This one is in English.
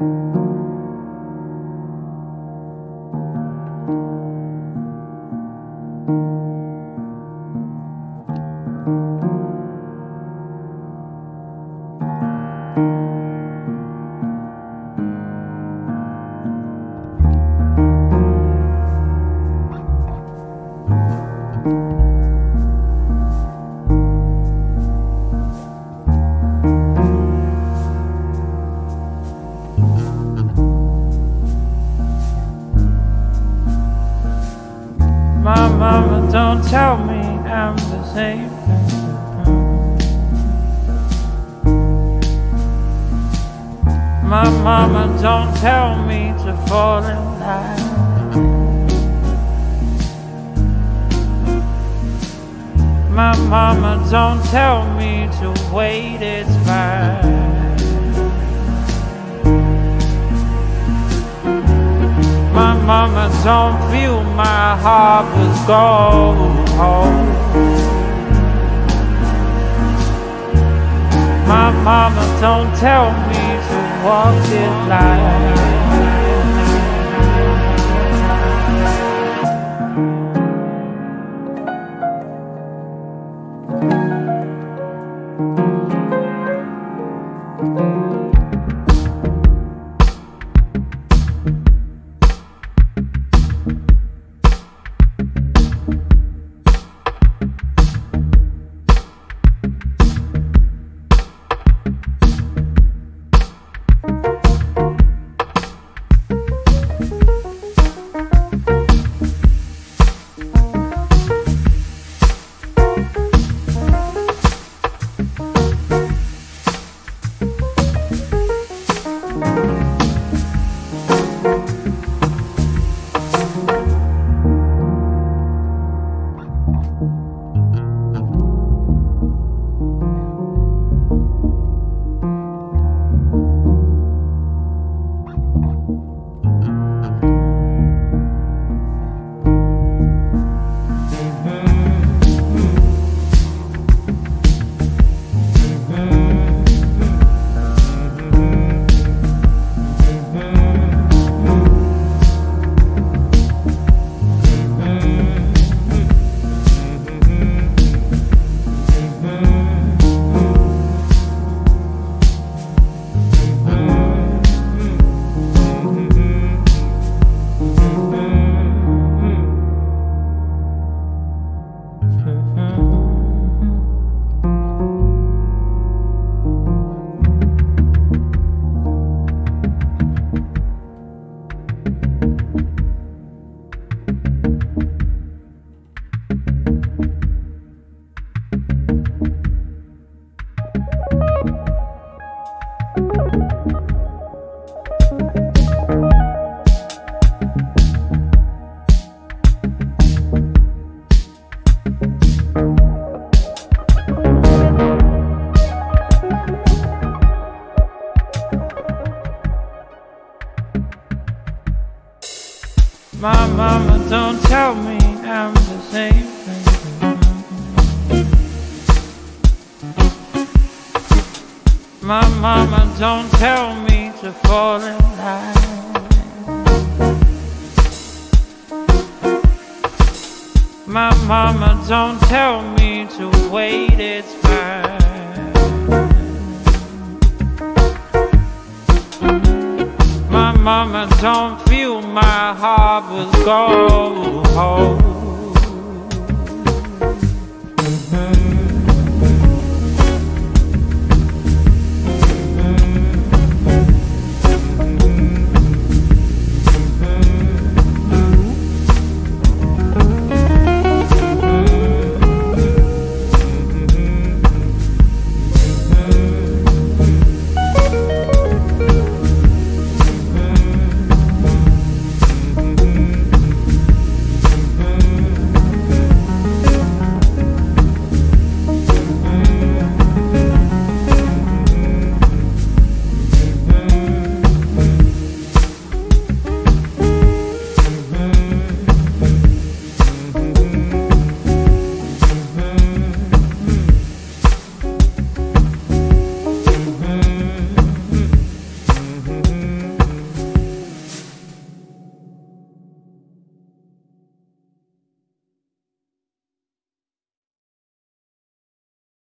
My Same. My mama don't tell me to fall in line. My mama don't tell me to wait, it's fine. My mama don't feel my heart with gold. Don't tell me to walk this line. My mama don't tell me I'm the same. My mama don't tell me to fall in line. My mama don't tell me to wait, it's fine. My mama don't fill my heart with gold.